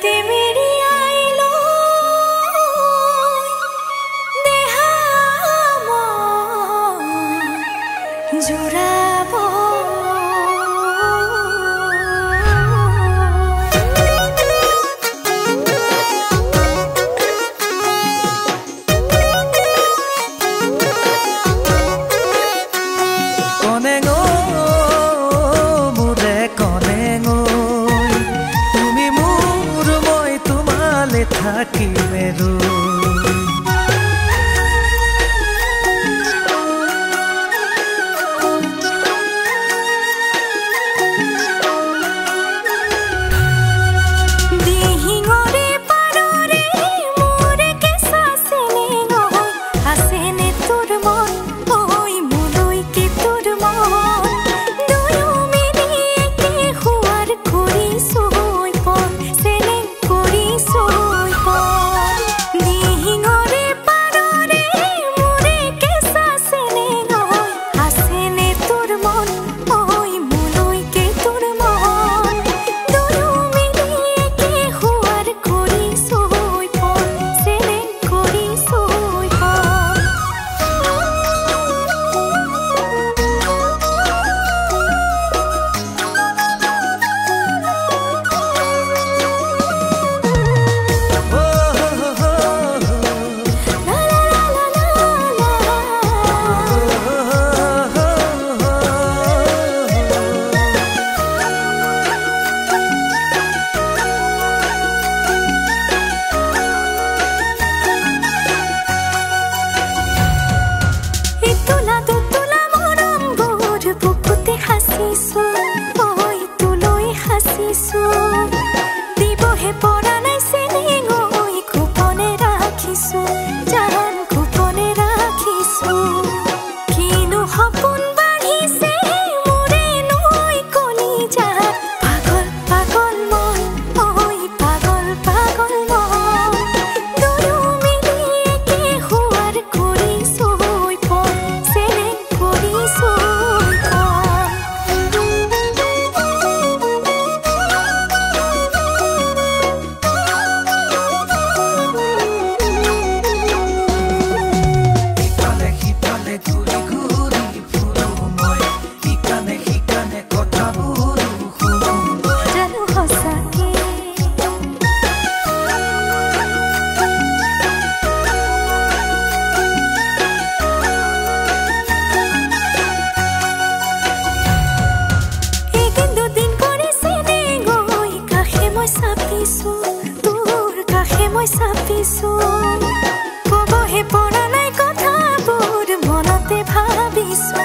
तिमी aquí. তোৰ কাষে মই চাপিছো face.